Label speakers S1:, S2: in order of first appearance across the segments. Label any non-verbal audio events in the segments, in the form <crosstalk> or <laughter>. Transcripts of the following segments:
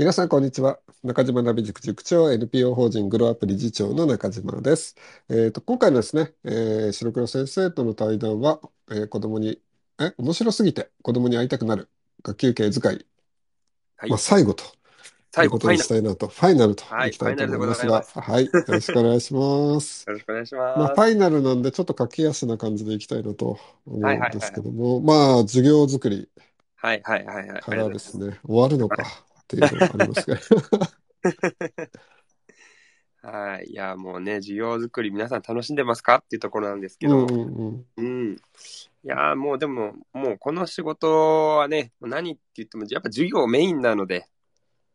S1: 皆さん、こんにちは。中島ナビ塾塾長、NPO 法人グローアップ理事長の中島です。えっと、今回のですね、えー白黒先生との対談は、えー子供に、え、面白すぎて子供に会いたくなる学級経使い、
S2: はい
S1: まあ、最後と
S2: 最後、
S1: いうことに。したいなと、ファイナルと
S2: はい
S1: いきたいと思いますが、はい、よろしくお願いします。<laughs>
S2: よろしくお願いし
S1: まあ、
S2: ます。
S1: ファイナルなんで、ちょっと駆け足な感じでいきたいなと思うんですけども、まあ、授業作り
S2: はいはいはいはい。
S1: からですね、終わるのかっていうのがあります。<laughs>
S2: はい。いや、もうね、授業作り皆さん楽しんでますか？っていうところなんですけど、
S1: うんうん。
S2: いや、もうでも、もうこの仕事はね、何って言っても、やっぱ授業メインなので、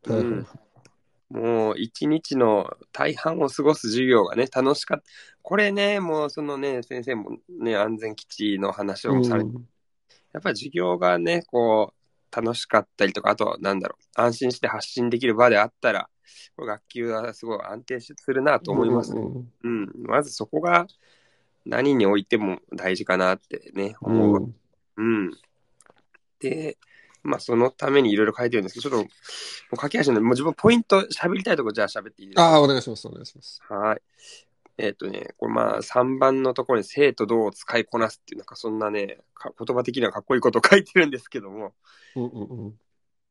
S2: うんもう一日の大半を過ごす授業がね、楽しかった。これね、もうそのね、先生もね、安全基地の話をされて
S1: うん
S2: やっぱり授業がね、こう、楽しかったりとか、あとはなんだろう、安心して発信できる場であったら、これ学級はすごい安定するなと思います。
S1: うんうん
S2: うん。まずそこが何においても大事かなってね、
S1: う
S2: 思う。
S1: ん
S2: うん。で、まあそのためにいろいろ書いてるんですけど、ちょっと、もう書き足なんで、もう自分ポイント喋りたいとこじゃあ喋っていいですか？
S1: ああ、お願いします、お願いします。
S2: はい。えっ、とね、これまあ3番のところに生とどう使いこなすっていう、なんかそんなね、か言葉的にはかっこいいことを書いてるんですけども、
S1: うんうんうん。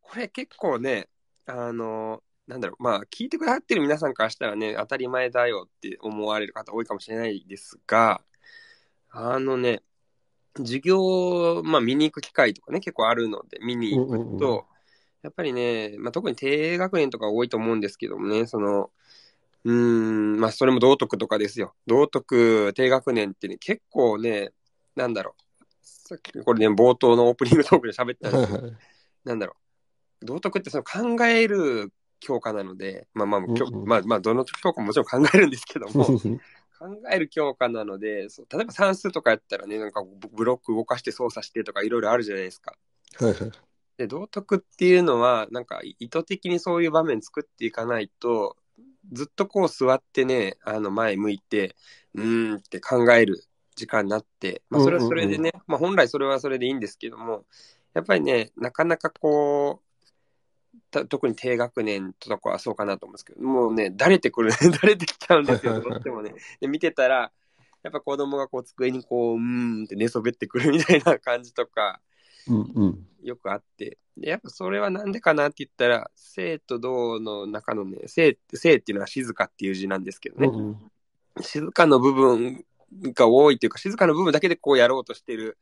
S2: これ結構ね、あの、なんだろう、まあ聞いてくださってる皆さんからしたらね、当たり前だよって思われる方多いかもしれないですが、あのね、授業、まあ見に行く機会とかね、結構あるので、見に行くと、
S1: うんうんうん
S2: やっぱりね、まあ、特に低学年とか多いと思うんですけどもね、その、うーん、まあ、それも道徳とかですよ。道徳、低学年ってね、結構ね、なんだろう。さっき、これね、冒頭のオープニングトークで喋ったんですけど。なんだろう。道徳ってその考える教科なので、まあまあ、まあまあ、どの教科ももちろん考えるんですけども、考える教科なので、そう例えば算数とかやったらね、なんかブブロック動かして操作してとかいろいろあるじゃないですか。
S1: はいはい。
S2: で、道徳っていうのは、なんか意図的にそういう場面作っていかないと、ずっとこう座ってね、あの前向いて、うーんって考える時間になって、まあそれはそれでね、まあ本来それはそれでいいんですけども、やっぱりね、なかなかこう、た特に低学年とかはそうかなと思うんですけど、もうね、だれてくる、<laughs> だれてきちゃうんですよ、<laughs> どうしてもね。で、見てたら、やっぱ子供がこう机にこう、うーんって寝そべってくるみたいな感じとか、
S1: うんうん。
S2: よくあって。で、やっぱそれはなんでかなって言ったら、生と動の中のね、生って、生っていうのは静かっていう字なんですけどね。
S1: うんうん
S2: 静かの部分が多いというか、静かの部分だけでこうやろうとしてる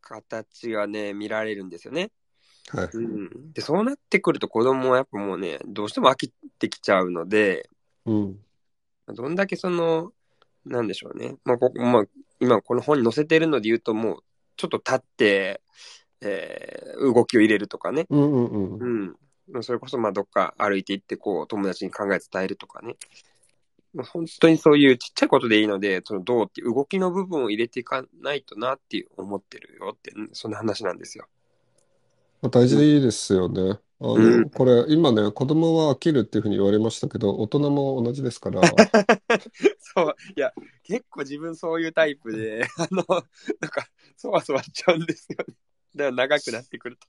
S2: 形がね、見られるんですよね。
S1: はい。
S2: うん。で、そうなってくると子供はやっぱもうね、どうしても飽きてきちゃうので、
S1: うん。
S2: どんだけその、なんでしょうね。まあ、ここ、まあ、今この本に載せてるので言うと、もう、ちょっと立って、えー動きを入れるとかね。
S1: うんうんうん。
S2: うん。まあそれこそ、まあ、どっか歩いて行って、こう、友達に考え伝えるとかね。まあ本当にそういうちっちゃいことでいいので、その、どうって動きの部分を入れていかないとなっていう思ってるよって、うんそんな話なんですよ。
S1: まあ大事ですよね。あ
S2: う
S1: の、
S2: ん
S1: これ、今ね、子供は飽きるっていうふうに言われましたけど、大人も同じですから、<laughs>
S2: そう、いや、結構自分そういうタイプで、<laughs> あの、なんか、そわそわしちゃうんですよね。だから長くなってくると。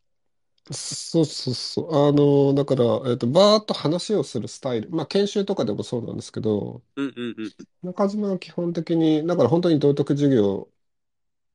S1: そうそうそう。あの、だから、えっと、バーッと話をするスタイル。まあ、研修とかでもそうなんですけど、
S2: うんうんうん。
S1: 中島は基本的に、だから本当に道徳授業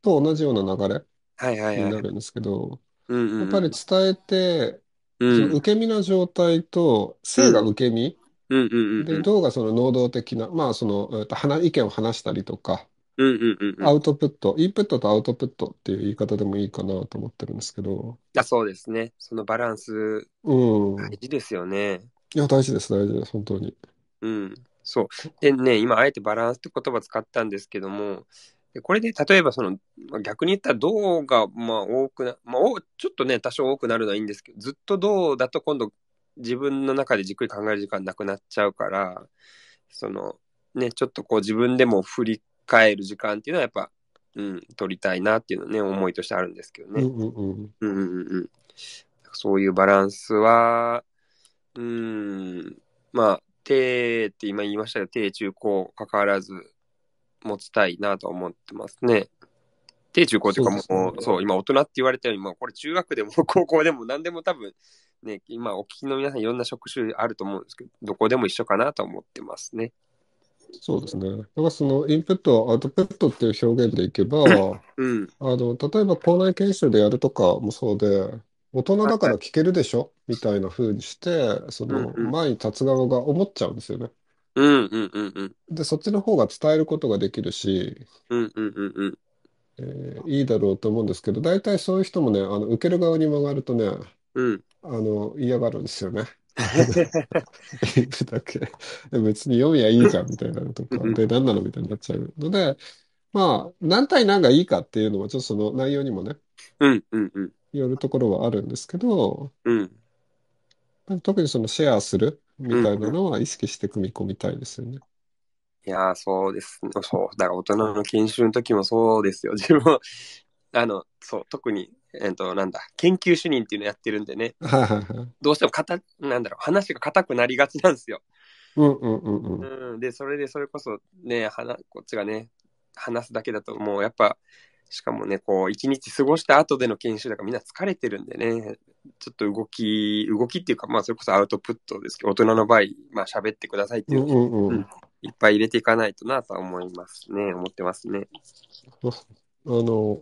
S1: と同じような流れ
S2: はいはいは。
S1: にないるんですけど、
S2: うんうんうん。
S1: やっぱり伝えて、
S2: うん、
S1: その受け身の状態と、性が受け身、
S2: うんうんうんう
S1: で、
S2: ん。
S1: 動がその能動的な、まあ、その、えっと、話意見を話したりとか、
S2: うんうんうんうん。
S1: アウトプット、インプットとアウトプットっていう言い方でもいいかなと思ってるんですけど、
S2: あ、そうですね。そのバランス、
S1: うん。
S2: 大事ですよね。
S1: いや、大事です、大事です、本当に。
S2: うん。そう。でね、今、あえてバランスって言葉使ったんですけども、でこれで例えばその、まあ逆に言ったら銅が、まあ多くな、まあおちょっとね、多少多くなるのはいいんですけど、ずっと銅だと今度自分の中でじっくり考える時間なくなっちゃうから、その、ね、ちょっとこう自分でも振り返る時間っていうのはやっぱ、うん、取りたいなっていうのはね、思いとしてあるんですけどね。
S1: うんうんうん。
S2: うんうんうんうん。そういうバランスは、うーん、まあ、低って今言いましたけど、低中高関わらず持ちたいなと思ってますね。低中高っていうかもう、
S1: そうね
S2: そう、今大人って言われたように、まあこれ中学でも <laughs> 高校でも何でも多分ね、今お聞きの皆さんいろんな職種あると思うんですけど、どこでも一緒かなと思ってますね。
S1: そうですね。だからそのインプット、アウトプットっていう表現でいけば、
S2: うん。
S1: あの、例えば校内研修でやるとかもそうで、大人だから聞けるでしょ？みたいな風にして、その前に立つ側が思っちゃうんですよね。
S2: うんうんうんうん。
S1: で、そっちの方が伝えることができるし、
S2: うんうんうんうん。
S1: えーいいだろうと思うんですけど、大体そういう人もね、あの、受ける側に曲がるとね、
S2: うん。
S1: あの、嫌がるんですよね。インプだけ。で別に読みゃいいじゃんみたいなのとか、
S2: うん
S1: で、何なのみたいになっちゃうので、まあ、何対何がいいかっていうのは、ちょっとその内容にもね、
S2: うんうんうん。
S1: よるところはあるんですけど、
S2: うん。
S1: 特にそのシェアするみたいなのは意識して組み込みたいですよね。
S2: いやー、そうです。そう。だから大人の研修の時もそうですよ。自分も、<laughs> あの、そう、特に、えっと、なんだ、研究主任っていうのやってるんでね。どうしても硬、なんだろう、話が硬くなりがちなんですよ。
S1: うんうんうんうん。
S2: うん。で、それで、それこそね、話、こっちがね、話すだけだと、もうやっぱ、しかもね、こう、一日過ごした後での研修だからみんな疲れてるんでね、ちょっと動き、動きっていうか、まあ、それこそアウトプットですけど、大人の場合、まあ、喋ってくださいっていうう、
S1: んうんう
S2: うんん。いっぱい入れていかないとなとは思いますね、思ってますね。
S1: あの、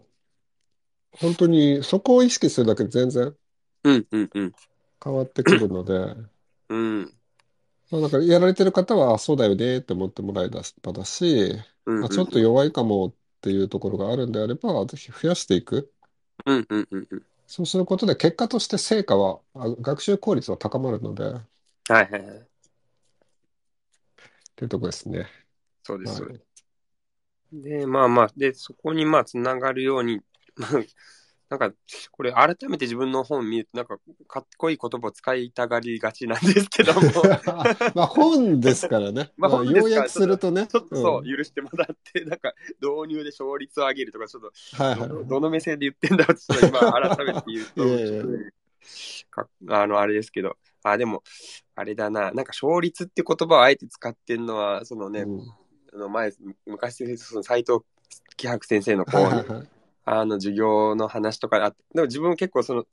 S1: 本当にそこを意識するだけで全然
S2: うん、うん、うん。
S1: 変わってくるので、
S2: うん。
S1: まあ、なんかやられてる方は、あそうだよねって思ってもらえばだし、
S2: うん、
S1: あちょっと弱いかもっていうところがあるんであれば、ぜひ増やしていく。
S2: うん、うん、うん、うん。
S1: そうすることで結果として成果は、あ学習効率は高まるので、っ
S2: はい、はい、はい。
S1: ていうところですね。
S2: そうです、そう
S1: は
S2: です。
S1: い。
S2: で、まあまあ、で、そこにまあ、つながるように、なんか、これ、改めて自分の本見ると、なんか、かっこいい言葉を使いたがりがちなんですけども、<laughs>
S1: まあ本ですからね。<laughs>
S2: まあ
S1: まあ
S2: 本ですから
S1: 要約するとね。
S2: ちょっとそう、
S1: ん。
S2: 許してもらって、なんか、導入で勝率を上げるとか、ちょっと、
S1: はいはい
S2: どどの目線で言ってんだろうって、ちょっと今、改めて言うと、<laughs> かあの、あれですけど、あ、でも、あれだな、なんか、勝率って言葉をあえて使ってんのは、そのね、
S1: うん。
S2: あの前、昔、その斎藤喜白先生のこう。あの、授業の話とかあって、でも自分結構その、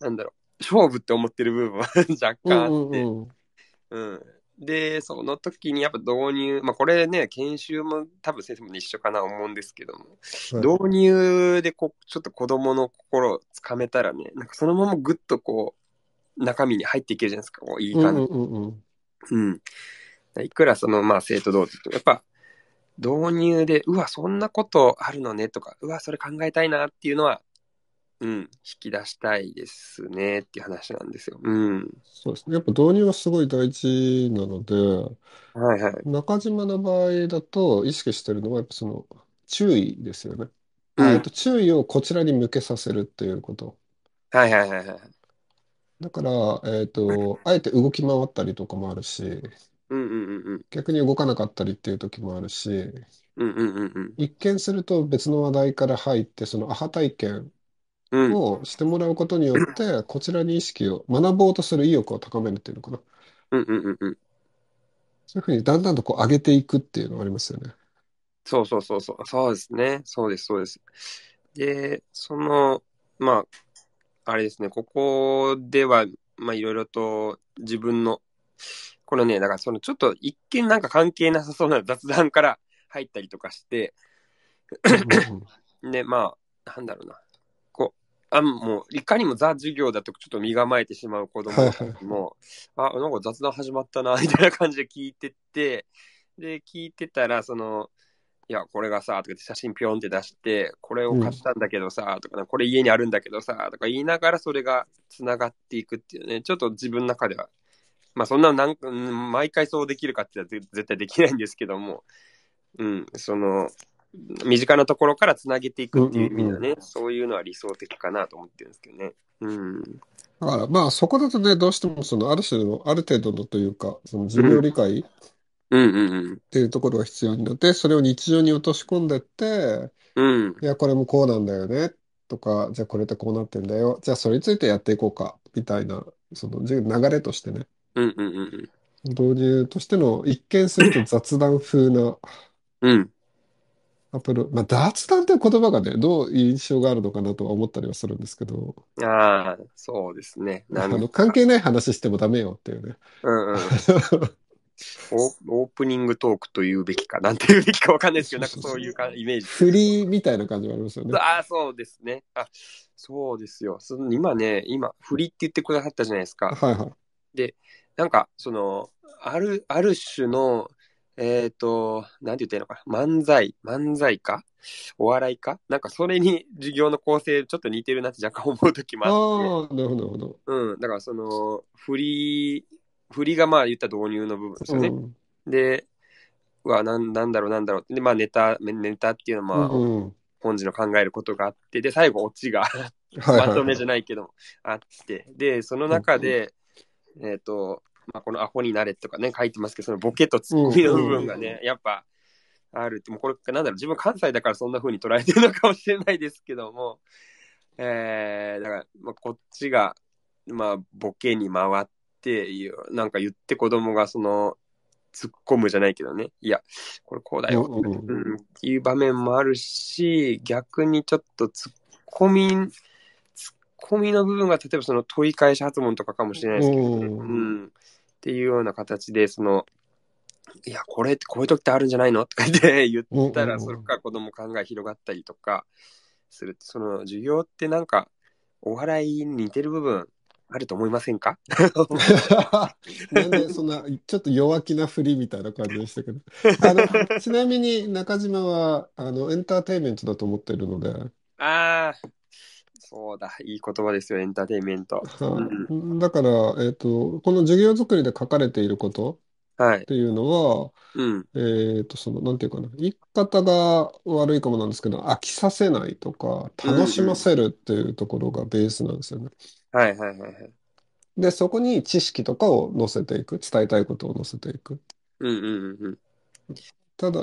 S2: なんだろう、勝負って思ってる部分は <laughs> 若
S1: うん
S2: 干あって、
S1: うんうん。
S2: うん。で、その時にやっぱ導入、まあこれね、研修も多分先生も一緒かな思うんですけども、
S1: はい
S2: 導入でこう、ちょっと子供の心をつかめたらね、なんかそのままぐっとこう、中身に入っていけるじゃないですか、こういい感じ。
S1: うん。
S2: いくらその、まあ生徒同士と、やっぱ、導入で、うわ、そんなことあるのねとか、うわ、それ考えたいなっていうのは、うん、引き出したいですねっていう話なんですよ。うん。
S1: そうですね。やっぱ導入はすごい大事なので、
S2: はいはい。
S1: 中島の場合だと意識してるのは、やっぱその注意ですよね。
S2: う
S1: えっと注意をこちらに向けさせるっていうこと。
S2: はいはいはいはい。
S1: だから、えっと、<laughs> あえて動き回ったりとかもあるし、
S2: うんうんうんうん。
S1: 逆に動かなかったりっていう時もあるし、
S2: うんうんうんうん。
S1: 一見すると別の話題から入って、そのアハ体験
S2: うん。
S1: をしてもらうことによって、<clears throat> こちらに意識を、学ぼうとする意欲を高めるっていうのかな。
S2: うんうんうんうん。
S1: そういうふうにだんだんとこう上げていくっていうのがありますよね。
S2: そうそうそうそう。そうですね。そうですそうです。で、その、まあ、あれですね、ここでは、まあいろいろと自分の、このね、だからそのちょっと一見なんか関係なさそうな雑談から入ったりとかして、
S1: うん
S2: で、まあ、なんだろうな。こう、あ、もう、いかにもザ授業だとちょっと身構えてしまう子供も、あ、なんか雑談始まったな、みたいな感じで聞いてって、で、聞いてたら、その、いや、これがさ、とか言って写真ピョンって出して、これを貸したんだけどさ、とか、これ家にあるんだけどさ、とか言いながらそれが繋がっていくっていうね、ちょっと自分の中では、まあそんなのなんうん毎回そうできるかって言ったらぜ絶対できないんですけども、うん、その、身近なところからつなげていくっていう意味ではね、そういうのは理想的かなと思ってるんですけどね。うん。
S1: だからまあそこだとね、どうしてもそのある種の、ある程度のというか、その授業理解っ
S2: うんうん
S1: ていうところが必要になって、それを日常に落とし込んでって、
S2: うん。うん。
S1: いや、これもこうなんだよね、とか、じゃあこれってこうなってんだよ、じゃあそれについてやっていこうか、みたいな、その流れとしてね、
S2: うんうんうん
S1: 導入としての一見すると雑談風な
S2: うん。うん。
S1: アプロ、まあ、脱談っていう言葉がね、どう印象があるのかなとは思ったりはするんですけど、
S2: ああ、そうですね。
S1: あの、関係ない話してもダメよっていうね。
S2: うんうん。<laughs> オオープニングトークと言うべきか、なんて言うべきかわかんないですけど、なんかそういうかイメージ。
S1: フリーみたいな感じがありますよね。
S2: ああ、そうですね。あ、そうですよ。その今ね、今、振りって言ってくださったじゃないですか。
S1: はいはい。
S2: なんか、その、ある、ある種の、えっ、と、なんて言ったらいいのかな？漫才、漫才か？お笑いか？なんかそれに授業の構成ちょっと似てるなって若干思う時もあって。
S1: ああ、なるほど、なるほど。
S2: うん。だからその、振り、振りがまあ言った導入の部分ですよね。
S1: うん。
S2: で、うわ、なんなんだろう、なんだろう。で、まあネタ、ネタっていうのはまあ、
S1: うんうん
S2: 本人の考えることがあって、で、最後オチがまとめじゃないけども、あって、で、その中で、えっ、と、まあ、このアホになれとかね、書いてますけど、そのボケとツッコミの部分がね、やっぱ、あるって、もうこれ、なんだろう、自分関西だからそんな風に捉えてるのかもしれないですけども、えー、だから、まあ、こっちが、まあ、ボケに回ってなんか言って子供がその、突っ込むじゃないけどね、いや、これこうだよ、
S1: うん
S2: っていう場面もあるし、逆にちょっと突っ込み、込みの部分が、例えばその問い返し発問とかかもしれないですけど、
S1: うん
S2: うん、っていうような形で、その、いや、これってこういう時ってあるんじゃないのとか言って言ったら、それから子供考え広がったりとかする。その授業ってなんか、お笑いに似てる部分あると思いませんか？
S1: なんでそんな、ちょっと弱気な振りみたいな感じでしたけど。<laughs> あの、ちなみに中島は、あの、エンターテインメントだと思ってるので、
S2: ああ、そうだ、いい言葉ですよ、エンターテインメント。
S1: はいだから、えっと、この授業作りで書かれていること
S2: はい
S1: っ。ていうのは、
S2: うん。
S1: えっと、その、なんていうかな、言い方が悪いかもなんですけど、飽きさせないとか、楽しませるっていうところがベースなんですよね。
S2: はいはいはいはい。
S1: で、そこに知識とかを載せていく、伝えたいことを載せていく。
S2: うんうんうんうん。
S1: ただ、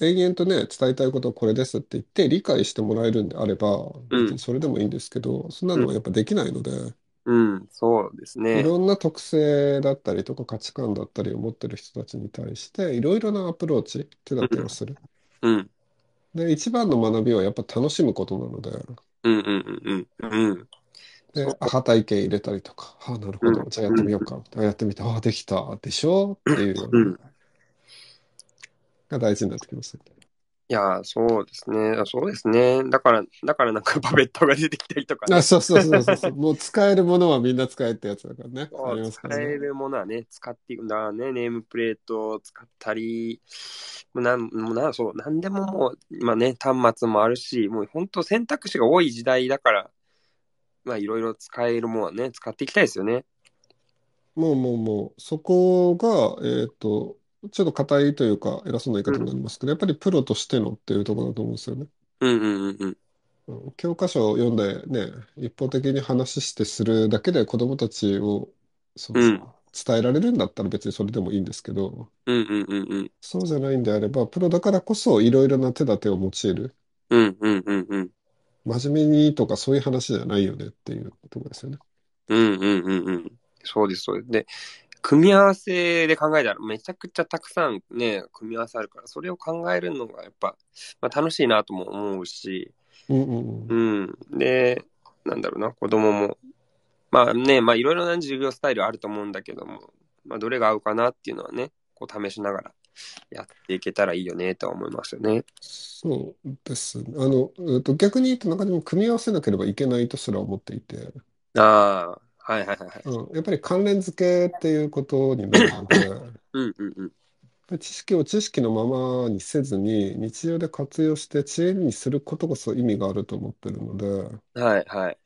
S1: 延々とね、伝えたいことはこれですって言って、理解してもらえるんであれば、
S2: うん
S1: 別にそれでもいいんですけど、そんなのはやっぱできないので、
S2: うん、そうです
S1: い
S2: ね。
S1: ろんな特性だったりとか価値観だったりを持ってる人たちに対して、いろいろなアプローチ、手立てをする。
S2: うん。
S1: で、一番の学びはやっぱ楽しむことなので、
S2: うんうんうんうん。うん。
S1: で
S2: そう、
S1: アハ体験入れたりとか、ああ、なるほど、
S2: うん
S1: じゃあやってみようか。あやってみて、ああ、できた、でしょ？っていうような
S2: うん。
S1: が大事になってきます。
S2: いやー、そうですね。あそうですね。だから、だからなんか <laughs> パペットが出てきたりとかね、
S1: あ、そうそうそうそうそう。もう使えるものはみんな使えってやつだからね。<laughs> ありますか
S2: 使え。るものはね、使っていくんだね。ネームプレートを使ったり、もうなん、もうな、そう、なんでももう、今ね、端末もあるし、もう本当選択肢が多い時代だから、まあいろいろ使えるものはね、使っていきたいですよね。
S1: もうもうもう、そこが、えっと、ちょっと硬いというか、偉そうな言い方になりますけど、やっぱりプロとしてのっていうところだと思うんですよね。
S2: うんうんうんうん。
S1: うん教科書を読んでね、一方的に話してするだけで子供たちをその
S2: うん
S1: 伝えられるんだったら別にそれでもいいんですけど、
S2: うんうんうんうん。
S1: そうじゃないんであれば、プロだからこそいろいろな手立てを用いる。
S2: うんうんうんうん。
S1: 真面目にとかそういう話じゃないよねっていうところですよね。
S2: うんうんうんうん。そうです、そうです。で、組み合わせで考えたらめちゃくちゃたくさんね、組み合わせあるから、それを考えるのがやっぱ、まあ、楽しいなとも思うし、
S1: うんうんうん。
S2: うん。で、なんだろうな、子供も、まあね、まあいろいろな授業スタイルあると思うんだけども、まあどれが合うかなっていうのはね、こう試しながらやっていけたらいいよねとは思いますよね。
S1: そうですね。あの、えっと、逆に言うと中でも組み合わせなければいけないとすら思っていて、
S2: ああ、はいはいはいはい。
S1: うん、やっぱり関連付けっていうことになるので、<laughs>
S2: うんうんうん。
S1: 知識を知識のままにせずに日常で活用して知恵にすることこそ意味があると思ってるので、
S2: はいはい。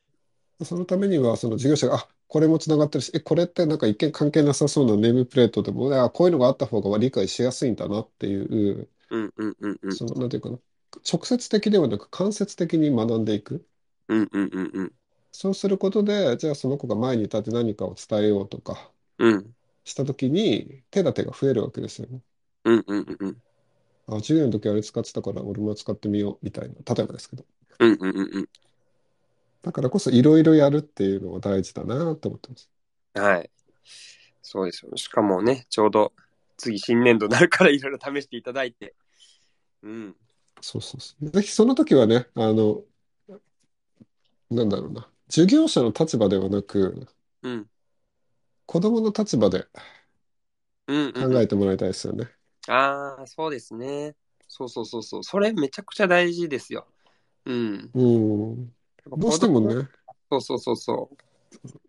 S1: そのためにはその事業者が、あ、これもつながってるし、え、これってなんか一見関係なさそうなネームプレートでも、あ、こういうのがあった方が理解しやすいんだなっていう、
S2: うんうんうんうん。
S1: その、なんていうかな、直接的ではなく間接的に学んでいく。
S2: うんうんうんうん。
S1: そうすることで、じゃあその子が前に立って何かを伝えようとか
S2: うん
S1: したときに手立てが増えるわけですよね。
S2: うんうんうんうん。
S1: あ、授業の時あれ使ってたから俺も使ってみようみたいな。例えばですけど。
S2: うんうんうんうん。
S1: だからこそいろいろやるっていうのは大事だなと思ってます。
S2: はい。そうですよ。しかもね、ちょうど次新年度になるからいろいろ試していただいて。うん。
S1: そうそうそう。ぜひその時はね、あの、なんだろうな。授業者の立場ではなく、
S2: うん。
S1: 子供の立場で
S2: うんうんうん。
S1: 考えてもらいたいですよね。
S2: ああ、そうですね。そうそうそうそう。それめちゃくちゃ大事ですよ。うん。
S1: うん。どうしてもね、
S2: そうそうそうそ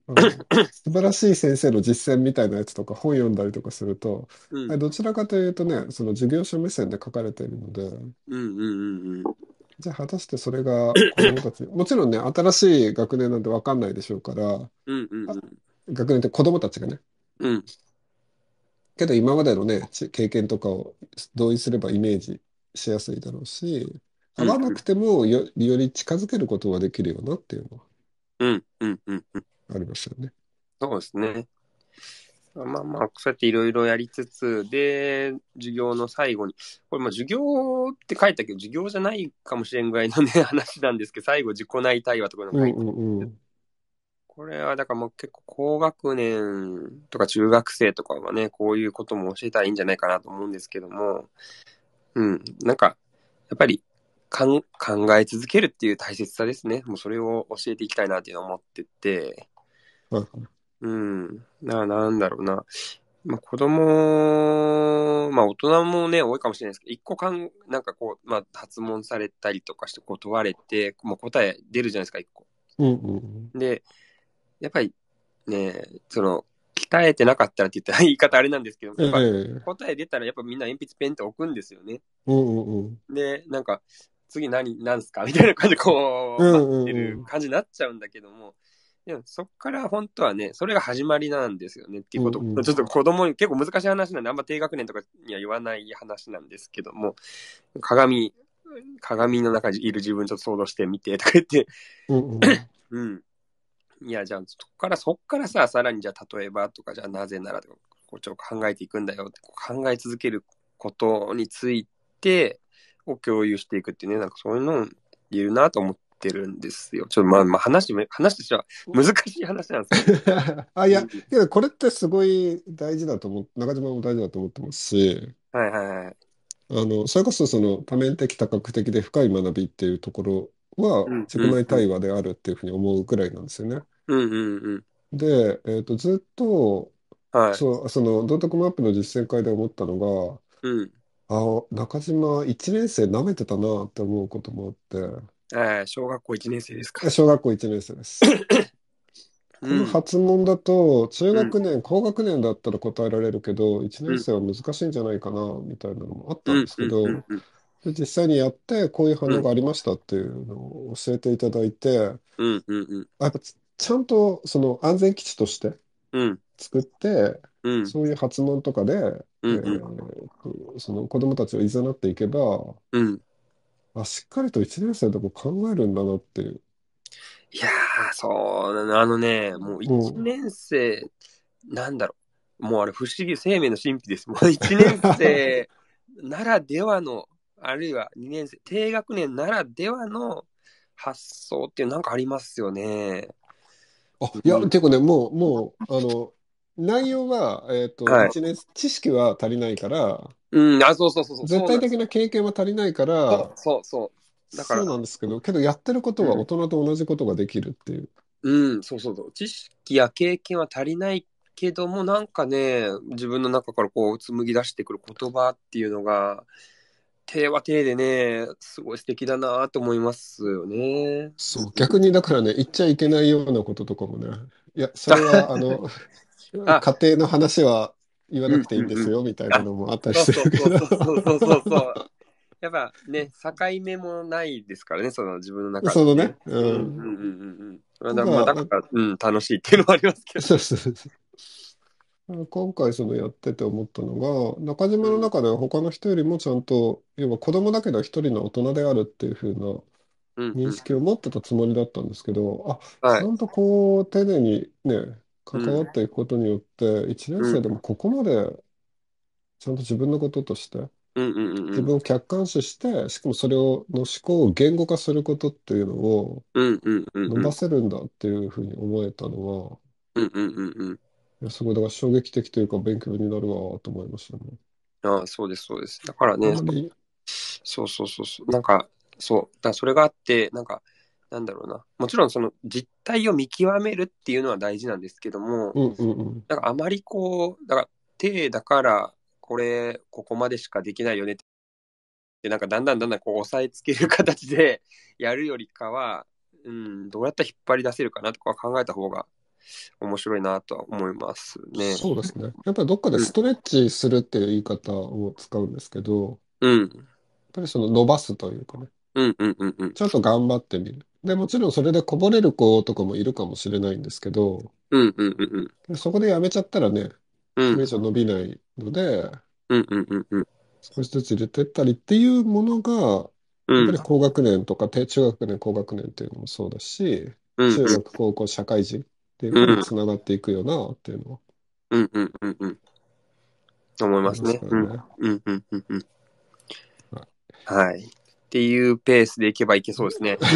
S1: あの <coughs> 素晴らしい先生の実践みたいなやつとか本読んだりとかすると、
S2: う。うん。
S1: どちらかというとね、その授業者目線で書かれているので、
S2: うんうんうんうん。
S1: じゃあ果たしてそれが子供たち、<coughs> もちろんね、新しい学年なんて分かんないでしょうから、
S2: うんうんうん。
S1: 学年って子供たちがね。
S2: うん。
S1: けど今までのね、経験とかを同意すればイメージしやすいだろうし、合わなくてもよより近づけることができるよなっていうのは
S2: うんうんうんうん。
S1: ありますよね。
S2: そうですね。まあまあ、そうやっていろいろやりつつ、で、授業の最後に、これまあ授業って書いたけど、授業じゃないかもしれんぐらいのね、<laughs> 話なんですけど、最後自己内対話とかの書いて、うんうんうん、これはだからもう結構高学年とか中学生とかはね、こういうことも教えたらいいんじゃないかなと思うんですけども、うん、なんか、やっぱりかん考え続けるっていう大切さですね。もうそれを教えていきたいなっていうのを思ってて、うん。な、なんだろうな。まあ、子供、まあ、大人もね、多いかもしれないですけど、一個かん、なんかこう、まあ、発問されたりとかして、こう問われて、もう答え出るじゃないですか、一個。
S1: うんうん
S2: で、やっぱりね、その、鍛えてなかったらって言ったら <laughs> 言い方あれなんですけど、やっぱ答え出たらやっぱみんな鉛筆ペンって置くんですよね。
S1: うんうんうん、
S2: で、なんか、次何、何すか？みたいな感じでこう、待ってる感じになっちゃうんだけども、でもそっから本当はね、それが始まりなんですよねっていうこと、うんうん、ちょっと子供に結構難しい話なんで、あんま低学年とかには言わない話なんですけども、鏡、鏡の中にいる自分ちょっと想像してみてとか言って、
S1: うん、<coughs>
S2: うん、いや、じゃあ、そっから、そっからさ、さらにじゃあ、例えばとか、じゃあ、なぜならとか、こうちょっと考えていくんだよって考え続けることについて、を共有していくっていうね、なんかそういうの言えるなと思ってるんですよ。ちょっとまあ、まあ話、話としては難しい話なんですよ。<laughs>
S1: あ、いや、いや、これってすごい大事だと思う、中島も大事だと思ってますし、
S2: はいはいはい。
S1: あの、それこそその多面的多角的で深い学びっていうところは自己内対話であるっていうふうに思うくらいなんですよね。
S2: うんうんうん。
S1: で、えっと、ずっと、
S2: はい。
S1: そう、その道徳マップの実践会で思ったのが、
S2: うん。
S1: あ、中島1年生舐めてたなって思うこともあって、
S2: えー、小学校1年生ですか。
S1: 小学校1年生です。<coughs> この発問だと、中学年、高学年だったら答えられるけど、1年生は難しいんじゃないかな、みたいなのもあったんですけど、で実際にやって、こういう反応がありましたっていうのを教えていただいて、やっぱちゃんとその安全基地として作って、そういう発問とかで、えー、その子供たちをいざなっていけば、あ、しっかりと1年生でも考えるんだなっていう。
S2: いやー、そう、あのね、もう1年生、うん、なんだろう。もうあれ不思議、生命の神秘です。もう <laughs> 1年生ならではの、あるいは2年生、低学年ならではの発想っていうなんかありますよね。
S1: あ、いや、うん、結構ね、もう、もう、あの、内容は、えっ、ー、と、はい、年、知識は足りないから、
S2: うん、あ、そうそうそうそう。
S1: 絶対的な経験は足りないから、
S2: そうそう。
S1: だからそうなんですけど、けどやってることは大人と同じことができるっていう。
S2: うん、うん、そうそうそう。知識や経験は足りないけども、なんかね、自分の中からこう紡ぎ出してくる言葉っていうのが、手は手でね、すごい素敵だなと思いますよね。
S1: そう、逆にだからね、言っちゃいけないようなこととかもね、いや、それは、あの、<laughs> 家庭の話は言わなくていいんですよ、みたいなのもあったりするけど。そうそうそうそう。
S2: やっぱね、境目もないですからね、その自分の中で、ね。
S1: そのね。
S2: うん。うんうんうんうん。だまあ、だから、うん、楽しいっていうのもありますけど。そうそうそう。
S1: 今回そのやってて思ったのが、中島の中では他の人よりもちゃんと、要は子供だけど一人の大人であるっていう風な認識を持ってたつもりだったんですけど、あ、ちゃんとこう丁寧にね、関わっていくことによって、1年生でもここまでちゃんと自分のこととして、自分を客観視して、しかもそれをの思考を言語化することっていうのを伸ばせるんだっていうふうに思えたのは、すごいだから衝撃的というか勉強になるわと思いましたね。
S2: ああ、そうです、そうです。だからね、そうそうそうそう。なんか、そう。だからそれがあって、なんか、なんだろうな。もちろんその実態を見極めるっていうのは大事なんですけども、
S1: うんうんうん。
S2: なんかあまりこう、だから、手だから、これ、ここまでしかできないよねって、なんかだんだんだんだんこう押さえつける形で <laughs> やるよりかは、うん、どうやったら引っ張り出せるかなとか考えた方が面白いなとは思いますね。
S1: そうですね。やっぱりどっかでストレッチするっていう言い方を使うんですけど、
S2: うん。
S1: やっぱりその伸ばすというかね、
S2: うんうんうんうん。
S1: ちょっと頑張ってみる。で、もちろんそれでこぼれる子とかもいるかもしれないんですけど、
S2: うんうんうんうん。
S1: そこでやめちゃったらね、
S2: うん
S1: それ以上伸びないので、
S2: うんうんうんうん。
S1: 少しずつ入れてったりっていうものが、
S2: うん
S1: やっぱり高学年とか低中学年、高学年っていうのもそうだし、
S2: うん
S1: 中学、高校、社会人っていうのにつながっていくよなっていうのは
S2: うんうんうんうん。思いますね。
S1: 思いますからね
S2: うんうんうんうんうん
S1: は。
S2: はい。っていうペースでいけばいけそうですね。<laughs>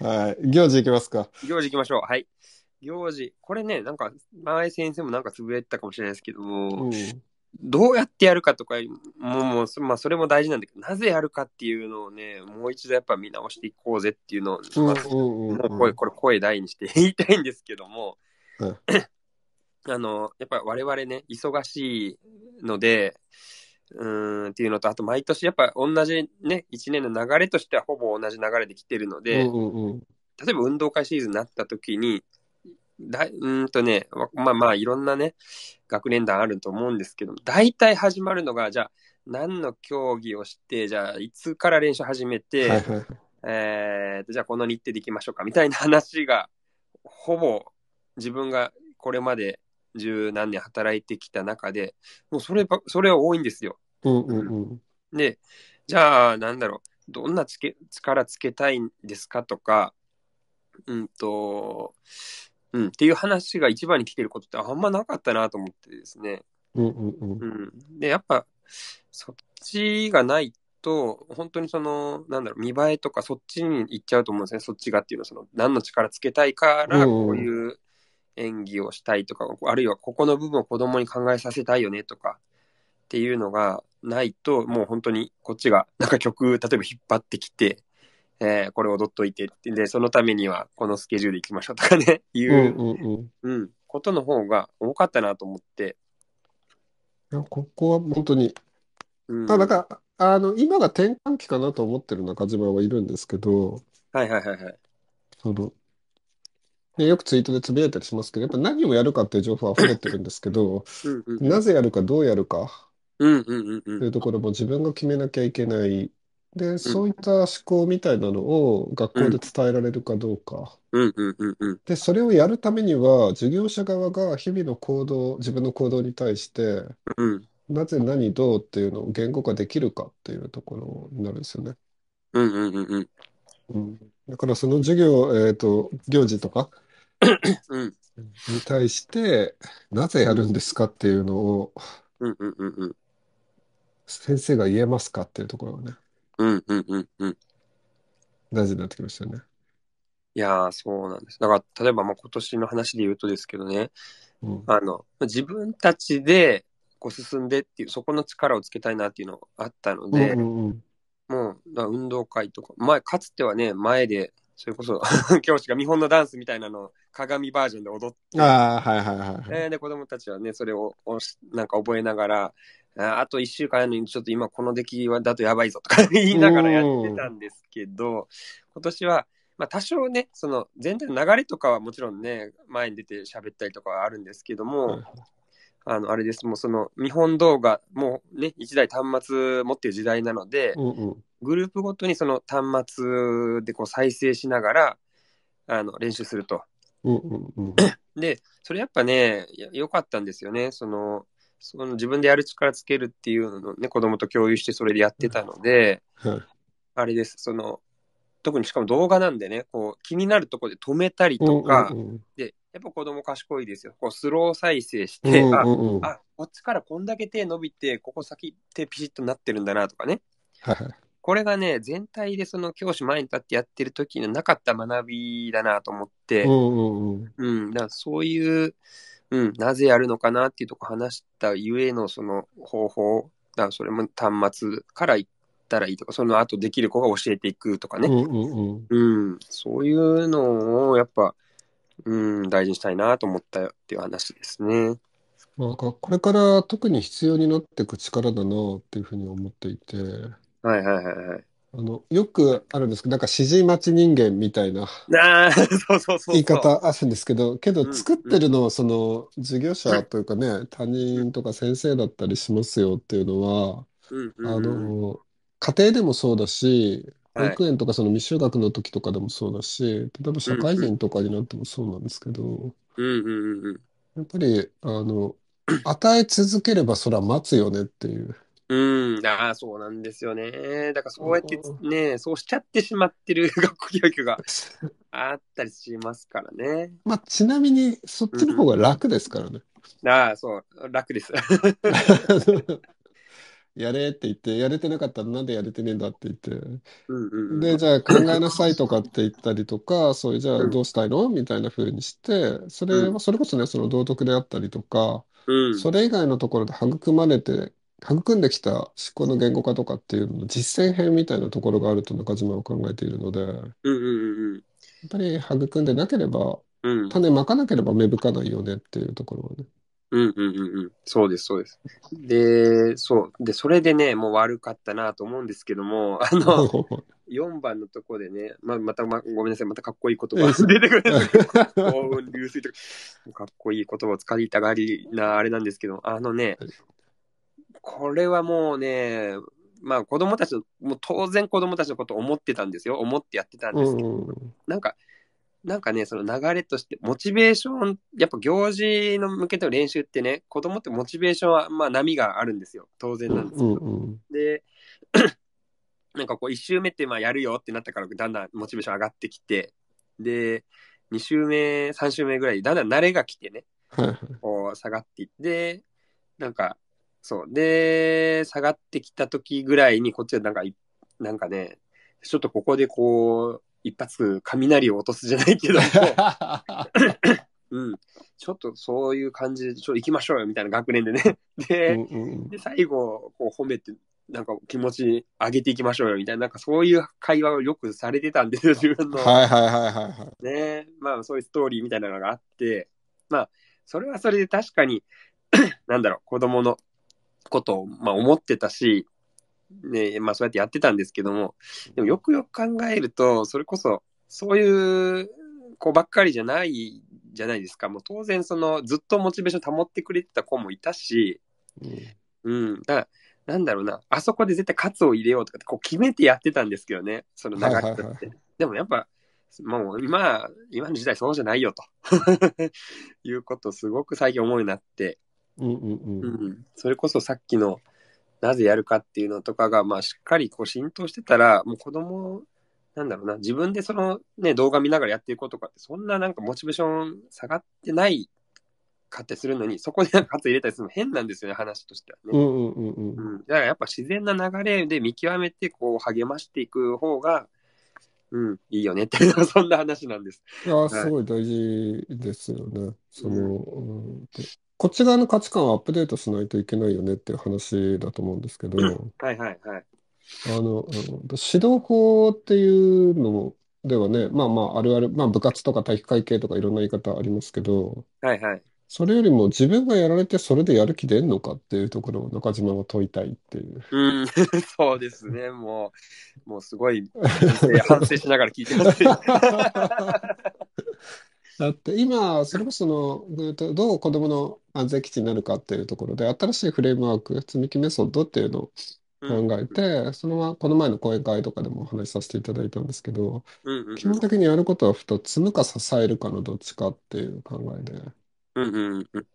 S1: はい。行事いきますか。
S2: 行事行きましょう。はい。行事。これね、なんか、前先生もなんかつぶやいてたかもしれないですけども、
S1: うん。
S2: どうやってやるかとか、もう、もうそまあ、それも大事なんだけど、なぜやるかっていうのをね、もう一度やっぱ見直していこうぜっていうのを、声、これ声大にして <laughs> 言いたいんですけども、
S1: はい
S2: あの、やっぱり我々ね、忙しいので、うーんっていうのと、あと毎年やっぱ同じね、一年の流れとしてはほぼ同じ流れで来てるので、
S1: うんうんうん。
S2: 例えば運動会シーズンになった時に、だいうーんとね、わまあまあいろんなね、学年団あると思うんですけど、大体始まるのが、じゃあ何の競技をして、じゃあいつから練習始めて、
S1: はいはい。
S2: えじゃあこの日程で行きましょうかみたいな話が、ほぼ自分がこれまで十何年働いてきた中で、もうそれば、それは多いんですよ。
S1: うんうんうん。
S2: で、じゃあ、なんだろう、どんなつけ力つけたいんですかとか、うんと、うん、っていう話が一番に来てることってあんまなかったなと思ってですね。
S1: うんうんうん。
S2: うん。で、やっぱ、そっちがないと、本当にその、なんだろう、見栄えとかそっちに行っちゃうと思うんですね。そっちがっていうのは、その、何の力つけたいから、
S1: うん
S2: こういう演技をしたいとか、あるいはここの部分を子供に考えさせたいよねとか、っていうのがないと、もう本当にこっちが、なんか曲、例えば引っ張ってきて、えーこれ踊っといてって、で、そのためにはこのスケジュールで行きましょうとかね、<laughs> いうう、
S1: ん
S2: ことの方が多かったなと思って、
S1: いやここは本当に、
S2: うん。
S1: あ、だから、あの、今が転換期かなと思ってる中島はいるんですけど、
S2: はいはいはいはい。
S1: その、ねよくツイートでつぶやいたりしますけど、やっぱ何をやるかっていう情報は溢れてるんですけど、<laughs>
S2: うんうんうん。
S1: なぜやるかどうやるか
S2: うんうんうんうん。
S1: というところも自分が決めなきゃいけない。で、そういった思考みたいなのを学校で伝えられるかどうか。
S2: うんうんうんうん。
S1: で、それをやるためには、授業者側が日々の行動、自分の行動に対して、
S2: うん
S1: なぜ何どうっていうのを言語化できるかっていうところになるんですよね。
S2: うんうんうんうん。
S1: うん、だからその授業、えっと、行事とか
S2: うん
S1: に対して、なぜやるんですかっていうのを
S2: うんうんうんうん。
S1: 先生が言えますかっていうところがね、
S2: うんうんうんうん。
S1: 大事になってきましたよね。
S2: いやー、そうなんです。だから、例えばまあ今年の話で言うとですけどね、
S1: うん。
S2: あの、自分たちでこう進んでっていう、そこの力をつけたいなっていうのがあったの
S1: うん
S2: で、
S1: うんうん。
S2: もう、だ運動会とか、前、かつてはね、前で、それこそ <laughs> 教師が見本のダンスみたいなのを鏡バージョンで踊って、
S1: ああ、はいはいはいはい。
S2: えーで、子供たちはね、それをおしなんか覚えながら、ああと一週間やるのに、ちょっと今この出来はだとやばいぞとか <laughs> 言いながらやってたんですけど、今年は、まあ多少ね、その全体の流れとかはもちろんね、前に出て喋ったりとかはあるんですけども、
S1: はい
S2: あの、あれです、もうその見本動画、もうね、一台端末持ってる時代なので、
S1: うんうん。
S2: グループごとにその端末でこう再生しながら、あの、練習すると。
S1: うんうんうん。<coughs>
S2: で、それやっぱね、や良かったんですよね。その、その自分でやる力つけるっていうのをね、子供と共有してそれでやってたので、
S1: はい。
S2: あれです、その、特にしかも動画なんでね、こう、気になるところで止めたり
S1: うん
S2: とか、
S1: うんうん
S2: で、やっぱ子供賢いですよ。こう、スロー再生し
S1: うん
S2: て、あ、
S1: うんうん。
S2: あ、こっちからこんだけ手伸びて、ここ先手ピシッとなってるんだなとかね。
S1: はいはい。
S2: これがね、全体でその教師前に立ってやってる時になかった学びだなと思って、
S1: うんうんうん。
S2: うん、だからそういう、うん、なぜやるのかなっていうとこ話したゆえのその方法だからそれも端末から行ったらいいとか、その後できる子が教えていくとかね。
S1: うんうんうん。
S2: うん、そういうのをやっぱ、うん、大事にしたいなと思ったよっていう話ですね。
S1: なんかこれから特に必要になっていく力だなっていうふうに思っていて、
S2: はいはいはいはい。
S1: あの、よくあるんですけど、なんか指示待ち人間みたいな
S2: ああ、そうそうそうそう。
S1: 言い方あるんですけど、けど
S2: うん
S1: 作ってるのはその授業者というかね、他人とか先生だったりしますよっていうのは、
S2: うんうん
S1: あ
S2: うん。
S1: の、家庭でもそうだし、保
S2: はい
S1: 育園とかその未就学の時とかでもそうだし、例えば社会人とかになってもそうなんですけど、
S2: うんうんうんうん。
S1: やっぱり、あの、与え続ければそれは待つよねっていう。
S2: うん、ああ、そうなんですよね。だからそうやってね、そうしちゃってしまってる <laughs> 学校教育があったりしますからね。
S1: まあ、ちなみに、そっちの方が楽ですからね。
S2: ああ、そう、楽です。<laughs> <laughs>
S1: やれって言って、やれてなかったらなんでやれてねえんだって言って。
S2: うんうんうん。
S1: で、じゃあ考えなさいとかって言ったりとか、そういう、じゃあどうしたいのみたいな風にして、それは、それこそね、その道徳であったりとか、
S2: うん。
S1: それ以外のところで育まれて、育んできた思考の言語化とかっていうのの実践編みたいなところがあると中島は考えているので、やっ
S2: うんうんうん
S1: ぱり育んでなければ、
S2: うん。うん。
S1: 種まかなければ芽吹かないよねっていうところはね。
S2: うんうんうんうん。そうです、そうです。で、そう。で、それでね、もう悪かったなと思うんですけども、あの、<laughs> 4番のとこでね、ままた、ま、ごめんなさい、またかっこいい言葉出てくるんですけど、幸運流水とか、かっこいい言葉を使いたがりなあれなんですけど、あのね
S1: はい、
S2: これはもうね、まあ子供たちの、もう当然子供たちのことを思ってたんですよ。思ってやってたんですけど、
S1: うん
S2: なんか、なんかね、その流れとして、モチベーション、やっぱ行事の向けての練習ってね、子供ってモチベーションは、まあ波があるんですよ。当然なんですけ
S1: う
S2: ど。
S1: んうん
S2: で、<coughs> なんかこう、1周目ってまあやるよってなったから、だんだんモチベーション上がってきて、で、2周目、3周目ぐらい、だんだん慣れが来てね。こう下がっていって、なんか、そう。で、下がってきた時ぐらいに、こっちはなんかい、なんかね、ちょっとここでこう、一発雷を落とすじゃないけども、うん。ちょっとそういう感じで、ちょっと行きましょうよ、みたいな学年でね。<laughs> で、
S1: うんうん
S2: で、最後、こう褒めて、なんか気持ち上げていきましょうよ、みたいな、なんかそういう会話をよくされてたんですよ、自分の。
S1: はいはいはいはいはい。
S2: ね。まあ、そういうストーリーみたいなのがあって、まあ、それはそれで確かに、<clears throat> なんだろう、子供のことを、まあ、思ってたし、ね、まあ、そうやってやってたんですけども、でもよくよく考えると、それこそ、そういう子ばっかりじゃないじゃないですか。もう当然、その、ずっとモチベーション保ってくれてた子もいたし、
S1: うん
S2: うん。だから、なんだろうな、あそこで絶対カツを入れようとかってこう決めてやってたんですけどね、その長くって。
S1: はいはいはい
S2: でもやっぱ、もう今、今の時代そうじゃないよと。<laughs> いうことをすごく最近思うようになって、
S1: うんうんうん
S2: うん。それこそさっきの、なぜやるかっていうのとかが、まあしっかりこう浸透してたら、もう子供、なんだろうな、自分でそのね、動画見ながらやっていくことかって、そんななんかモチベーション下がってないかってするのに、そこでなんか入れたりするの変なんですよね、話としてはね。
S1: うんうんうんうん
S2: うん。だからやっぱ自然な流れで見極めて、こう励ましていく方が、うん、いいよねっていうのはそんな話なんです。
S1: いや、すごい大事ですよね。その、うんとこっち側の価値観をアップデートしないといけないよねっていう話だと思うんですけど、
S2: はいはいはい。
S1: あの、指導法っていうのではね、まあまあ、あるある、まあ部活とか体育会系とかいろんな言い方ありますけど、
S2: はいはい。
S1: それよりも自分がやられてそれでやる気出んのかっていうところを中島は問いたいっていう。
S2: うん、<laughs> そうですね。もう、もうすごい反省反省しながら聞いてます。<laughs>
S1: だって今、それこそその、うんとどう子供の安全基地になるかっていうところで、新しいフレームワーク、積み木メソッドっていうのを
S2: うん。
S1: 考えて、そのまま、この前の講演会とかでもお話しさせていただいたんですけど、
S2: うんうん
S1: 基本的にやることは2つ、積むか支えるかのどっちかっていう考えで、
S2: うんうんうん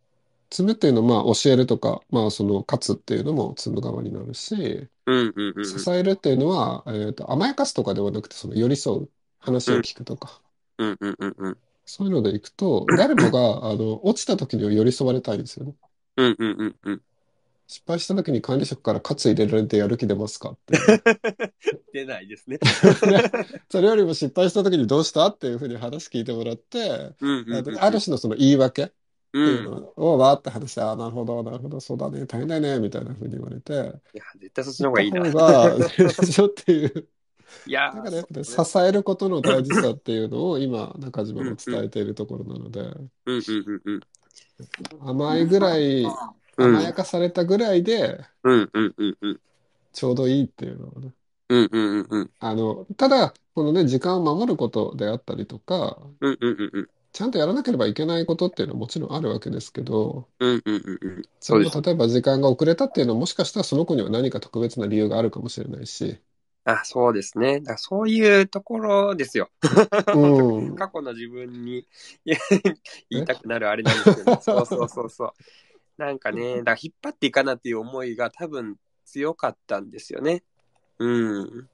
S1: 積むっていうのはまあ教えるとか、まあその勝つっていうのも積む側になるし、
S2: うんうんうん
S1: 支えるっていうのは、えーと、甘やかすとかではなくて、その寄り添う、話を聞くとか、
S2: うんうんうんうん
S1: そういうのでいくと、<laughs> 誰もが、あの、落ちた時には寄り添われたいんですよね。
S2: うんうんうんうん
S1: 失敗した時に管理職からカツ入れられてやる気出ますかって。<laughs>
S2: 出ないですね。<laughs>
S1: それよりも失敗した時にどうしたっていうふうに話聞いてもらって、
S2: うんうんうん
S1: ある種のその言い訳、いうのをわーって話して、ああ、なるほど、なるほど、そうだね、大変だね、みたいな風に言われて、
S2: いや、絶対そっちの方がいいな。
S1: が、でしょっていう。
S2: いや
S1: だからやっぱね、
S2: そう
S1: 支えることの大事さっていうのを今、中島も伝えているところなので、
S2: うんうんうんうん。
S1: 甘いぐらい、
S2: うん
S1: 甘やかされたぐらいで、
S2: うんうんうんうん。
S1: ちょうどいいっていうのはね。
S2: うんうんうんうん。
S1: あの、ただ、このね、時間を守ることであったりとか、
S2: うんうんうんうん。
S1: ちゃんとやらなければいけないことっていうのはもちろんあるわけですけど、
S2: うんうんうんうん。そうです。
S1: 例えば時間が遅れたっていうのはもしかしたらその子には何か特別な理由があるかもしれないし、
S2: あ、そうですね。だからそういうところですよ。
S1: うん。<laughs>
S2: 過去の自分に <laughs> 言いたくなるあれなんですけど、<laughs> そうそうそうそう。なんかね、だから引っ張っていかなっていう思いが多分強かったんですよね。うん。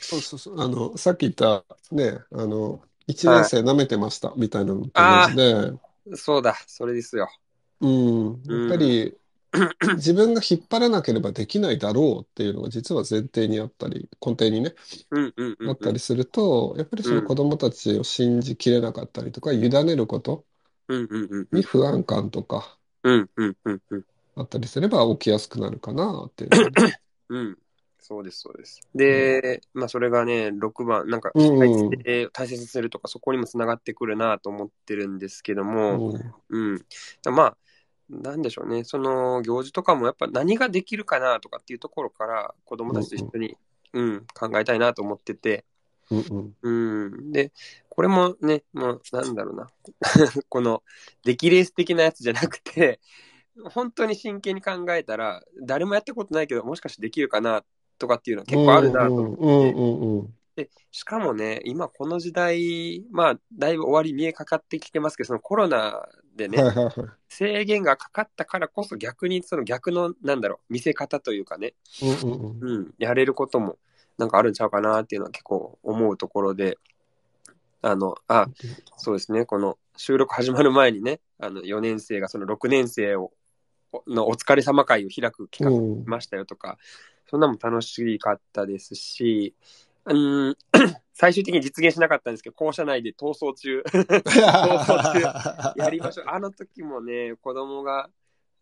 S1: そうそうそう。あの、さっき言ったね、あの、一年生舐めてましたみたいなのと同じで、
S2: そうだ、それですよ。
S1: うん。やっぱり、<clears throat> 自分が引っ張らなければできないだろうっていうのが実は前提にあったり、根底にね、
S2: うんうんうん、
S1: あったりすると、やっぱりその子供たちを信じきれなかったりとか、委ねること
S2: うんうんうん
S1: に不安感とか
S2: うんうんうんうん。
S1: あったりすれば起きやすくなるかなっていうのはね。
S2: うん。そうです、そうです。で、まあ、それがね、6番、なんか、
S1: うん
S2: 大切大切にするとか、そこにもつながってくるなと思ってるんですけども、
S1: うん
S2: うん。まあ、なんでしょうね、その行事とかもやっぱ何ができるかなとかっていうところから、子供たちと一緒に、うん、考えたいなと思ってて、
S1: うんうん
S2: うん。で、これもね、もう、なんだろうな。<laughs> この、出来レース的なやつじゃなくて、本当に真剣に考えたら、誰もやったことないけど、もしかしてできるかな、とかっていうのは結構あるなと思って。
S1: うんうんうん
S2: で、しかもね、今この時代、まあ、だいぶ終わり見えかかってきてますけど、そのコロナでね。制限がかかったからこそ逆にその逆の、なんだろう、見せ方というかね、
S1: うんうんうん
S2: うん、やれることもなんかあるんちゃうかなっていうのは結構思うところで、あの、あ、そうですね、この収録始まる前にね、あの4年生がその6年生をのお疲れ様会を開く企画ましたよとか、そんなも楽しかったですし、うん、<coughs> 最終的に実現しなかったんですけど、校舎内で <laughs> 逃走中、やりましょう。あの時もね、子供が、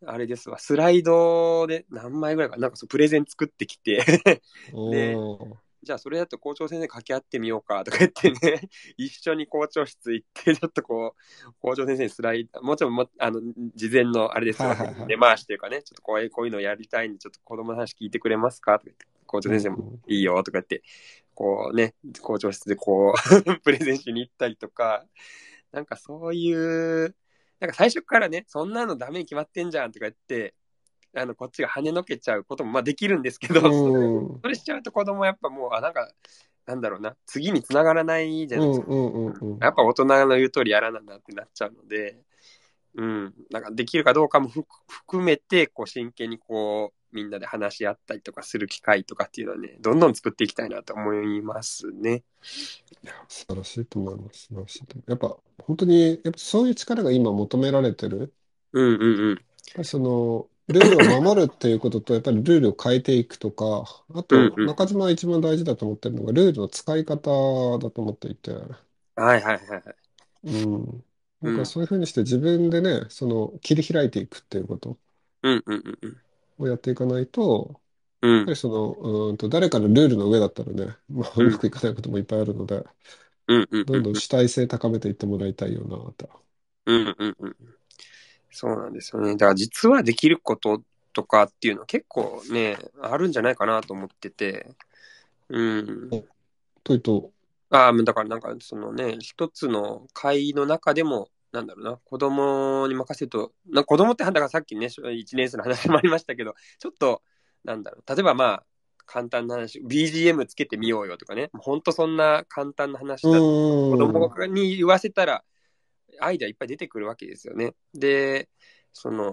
S2: あれですわ、スライドで何枚ぐらいかな、なんかそうプレゼン作ってきて、
S1: お
S2: で
S1: ー
S2: じゃあそれだと校長先生掛け合ってみようか。とか言ってね、一緒に校長室行って、ちょっとこう、校長先生にスライダー、もちろんも、あの、事前のあれですよ、
S1: はいはいはい。
S2: 根回しというかね、ちょっとこういうこういうのやりたいんで、ちょっと子供の話聞いてくれますか？とか言って、校長先生もいいよ。とか言って、こうね、校長室でこう、<laughs> プレゼンしに行ったりとか、なんかそういう、なんか最初からね、そんなのダメに決まってんじゃんとか言って、あの、こっちが跳ねのけちゃうことも、まあできるんですけど、
S1: うん。<laughs>
S2: それしちゃうと子供やっぱもう、あ、なんか、なんだろうな、次に繋がらないじゃないですか。
S1: うんうんうんうん。
S2: やっぱ大人の言う通りやらなんだってなっちゃうので、うん、なんかできるかどうかもふ含めて、こう真剣にこう、みんなで話し合ったりとかする機会とかっていうのはね、どんどん作っていきたいなと思いますね。
S1: 素晴らしいと思います。素晴らしいと思うやっぱ本当にやっぱそういう力が今求められてる。
S2: うんうんうん。
S1: やっぱりそのルールを守るっていうことと、やっぱりルールを変えていくとか、あと
S2: うんうん
S1: 中島が一番大事だと思ってるのが、ルールの使い方だと思っていて、
S2: はいはいはいはい。
S1: うん。なんかそういうふうにして自分でね、その切り開いていくっていうこと
S2: うんうんうんうん。
S1: をやっていかないと、
S2: うん
S1: やっぱりその、うーんと誰かのルールの上だったらね、まあ、
S2: う
S1: まくいかないこともいっぱいあるので、
S2: うんうんうん
S1: どん主体性高めていってもらいたいよな、と。
S2: うんうんうん。そうなんですよね。だから実はできることとかっていうのは結構ね、あるんじゃないかなと思ってて。うん。
S1: というと、
S2: ああ、だからなんかそのね、一つの会の中でも、なんだろうな、子供に任せると、な子供って、だからさっきね、1年生の話もありましたけど、ちょっと、なんだろう、例えばまあ、簡単な話、BGM つけてみようよとかね、ほんとそんな簡単な話だと、子。供に言わせたら、アイデアいっぱい出てくるわけですよね。で、その、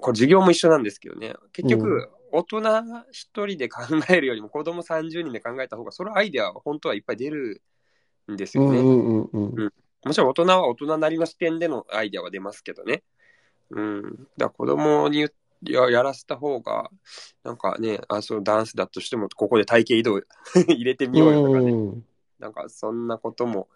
S2: これ授業も一緒なんですけどね、結
S1: うん
S2: 局、大人一人で考えるよりも子供30人で考えた方が、そのアイデアは本当はいっぱい出るんですよね。
S1: うんうんうんうん。
S2: もちろん大人は大人なりの視点でのアイデアは出ますけどね。うん。だから子供にややらせた方が、なんかね、あ、そうダンスだとしても、ここで体型移動 <laughs> 入れてみようよとかね。
S1: うん
S2: なんかそんなことも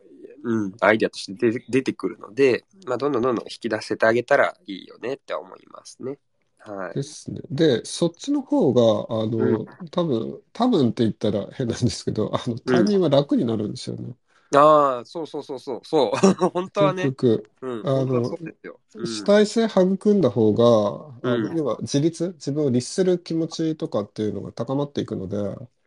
S2: うん、アイデアとして出て出てくるので、まあ、どんどんどんどん引き出せてあげたらいいよねって思いますね。はい。
S1: ですね。で、そっちの方が、あ
S2: う
S1: の、
S2: ん。
S1: 多分、多分って言ったら変なんですけど、あの、
S2: うん。
S1: 担任は楽になるんですよね。
S2: ああ、そうそうそうそう、そう。<laughs> 本当は
S1: 結
S2: ね、
S1: 局、
S2: うん、
S1: あの、
S2: そうん。
S1: 主体性育んだ方が、あの、
S2: うん。
S1: 要は自立、自分を律する気持ちとかっていうのが高まっていくので、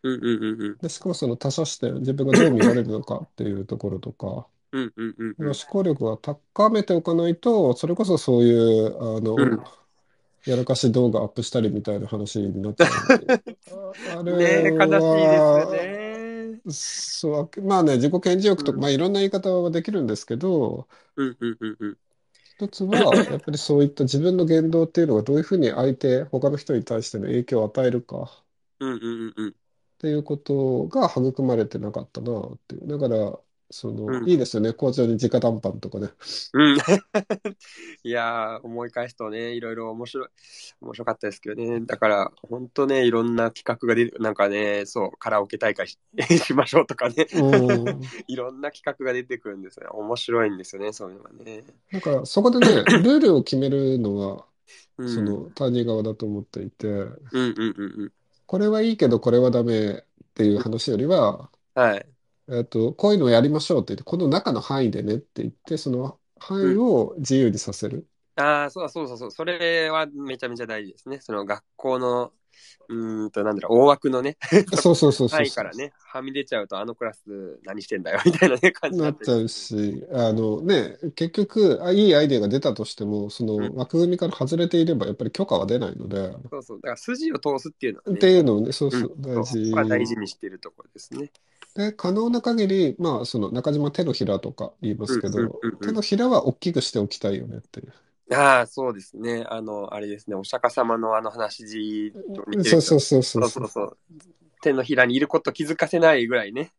S2: うんうんうんうん。
S1: で、しかもその他者視点、自分がどう見られるのかっていうところとか、
S2: うんうんうんうん。
S1: 思考力は高めておかないと、それこそそういう、あ
S2: う
S1: の、
S2: ん。
S1: やらかし動画アップしたりみたいな話になっち <laughs>
S2: ねえ、悲しいです
S1: は、
S2: ね。
S1: そう、まあね、自己顕示欲とか、
S2: うん。
S1: まあいろんな言い方はできるんですけど、
S2: うんうんうんうん。
S1: 一つは、やっぱりそういった自分の言動っていうのがどういうふうに相手、他の人に対しての影響を与えるか
S2: うんうんうんうん。
S1: っていうことが育まれてなかったなっていう。だから、そうの、
S2: ん。
S1: いいですよね。校長に直談判とかね。
S2: うん。<laughs> いやー、思い返すとね、いろいろ面白い、面白かったですけどね。だから、本当ね、いろんな企画が出て、なんかね、そう、カラオケ大会し、しましょうとかね。
S1: うん。<laughs>
S2: いろんな企画が出てくるんですよね。面白いんですよね、そういうのはね。
S1: だから、そこでね、<coughs> ルールを決めるのは、
S2: うん。
S1: その、谷側だと思っていて、
S2: うんうんうんうん。
S1: これはいいけど、これはダメっていう話よりは、
S2: はい。
S1: えっと、こういうのをやりましょうって言って、この中の範囲でねって言って、その範囲
S2: うん。
S1: を自由にさせる。
S2: ああ、そうそうそうそう。それはめちゃめちゃ大事ですね。その学校の、うーんと、なんだろう、大枠のね、<laughs>
S1: そうそうそうそう
S2: からね、はみ出ちゃうと、あのクラス何してんだよ、みたいなね、感じになっ
S1: ちゃうし、あのね、結局、あ、いいアイデアが出たとしても、そ
S2: うん。
S1: の枠組みから外れていれば、やっぱり許可は出ないので、
S2: そうそう。だから筋を通すっていうのは
S1: って
S2: ね、
S1: いうのをね、そう
S2: うん、
S1: そう、
S2: う、そこは大事
S1: 事。
S2: にしているところですね。
S1: で、可能な限り、まあ、その中島手のひらとか言いますけど。手のひらは大きくしておきたいよねっていう。
S2: ああ、そうですね。あの、あれですね、お釈迦様のあの話と似てる
S1: そうそうそうそう
S2: そう
S1: そ。
S2: そううそう。手のひらにいること気づかせないぐらいね。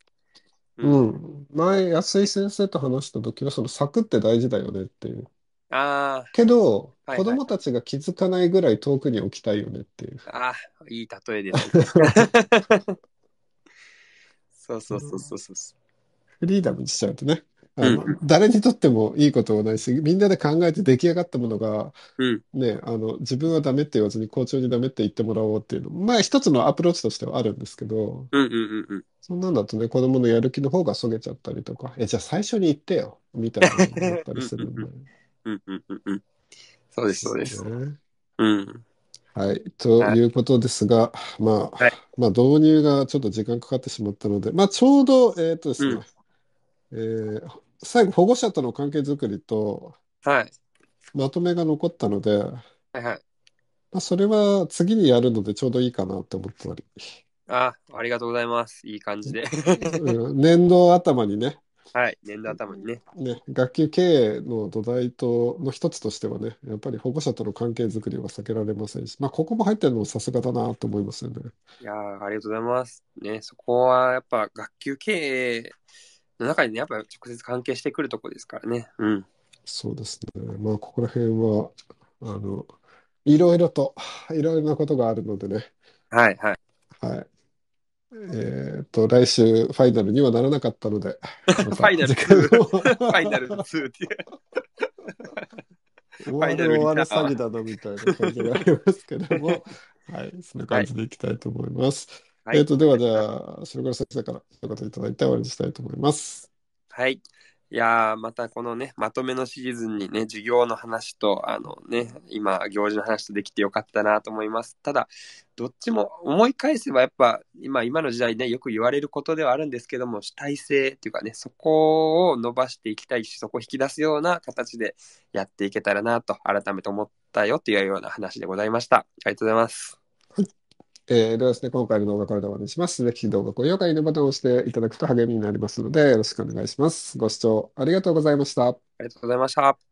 S2: う。
S1: うんん。前、安井先生と話した時は、その柵って大事だよねっていう。
S2: あ
S1: けど、
S2: あ、はいはい。
S1: 子供たちが気づかないぐらい遠くに置きたいよねっていう。
S2: ああ、いい例えですね。<laughs> そうそうそうそうそう。
S1: フリーダムにしちゃうとね、あの、
S2: うん、
S1: 誰にとってもいいことはないし、みんなで考えて出来上がったものが、
S2: うん、
S1: ね、あの、自分はダメって言わずに校長にダメって言ってもらおうっていうの、まあ一つのアプローチとしてはあるんですけど、
S2: うん、うん、うんうん。
S1: そんなんだとね、子供のやる気の方がそげちゃったりとか、え、じゃあ最初に言ってよ、みたいなのになったりするんで。<laughs>
S2: うん、うん、うん、うん。そうです、そうです。
S1: ね。
S2: うん。
S1: はい。と
S2: はい。
S1: いうことですが、まあ、
S2: はい。
S1: まあ導入がちょっと時間かかってしまったので、まあちょうど、えっとですね、
S2: うん。
S1: えー最後保護者との関係づくりと
S2: はい。
S1: まとめが残ったので、ま
S2: はい、はい。
S1: あそれは次にやるのでちょうどいいかなって思っており。
S2: あ、ありがとうございます。いい感じで。
S1: うん年度頭にね、
S2: はい。年度頭にね。
S1: ね、学級経営の土台との一つとしてはね、やっぱり保護者との関係づくりは避けられませんし、まあここも入ってるのもさすがだなと思いますよね。
S2: いやーありがとうございます。ね、そこはやっぱ学級経営の中にね、やっぱ直接関係してくるとこですからね。うん。
S1: そうですね。まあここら辺は、あの、いろいろと、いろいろなことがあるのでね、
S2: はい、はい。
S1: はい。えっと、来週ファイナルにはならなかったので、ま
S2: ファ
S1: た
S2: イナル？
S1: 次回
S2: 2。
S1: も
S2: ファイナル2っていう。<laughs>
S1: 終わる
S2: ファイナル
S1: 終わる詐欺だなみたいな感じがありますけども、<laughs> はい、そんな
S2: はい。
S1: 感じでいきたいと思います。
S2: はい。
S1: えっと、ではじゃあ、白黒先生から一言いただいて終わりにしたいと思います。
S2: はい。いやー、またこのね、まとめのシーズンにね、授業の話と、あのね、今、行事の話とできてよかったなと思います。ただ、どっちも思い返せばやっぱ、今、今の時代ね、よく言われることではあるんですけども、主体性っていうかね、そこを伸ばしていきたいし、そこを引き出すような形でやっていけたらなと、改めて思ったよっていうような話でございました。ありがとうございます。
S1: えーではですね、今回の動画これで終わりにします。ぜひ動画高評価、いいねボタンを押していただくと励みになりますので、よろしくお願いします。ご視聴ありがとうございました。
S2: ありがとうございました。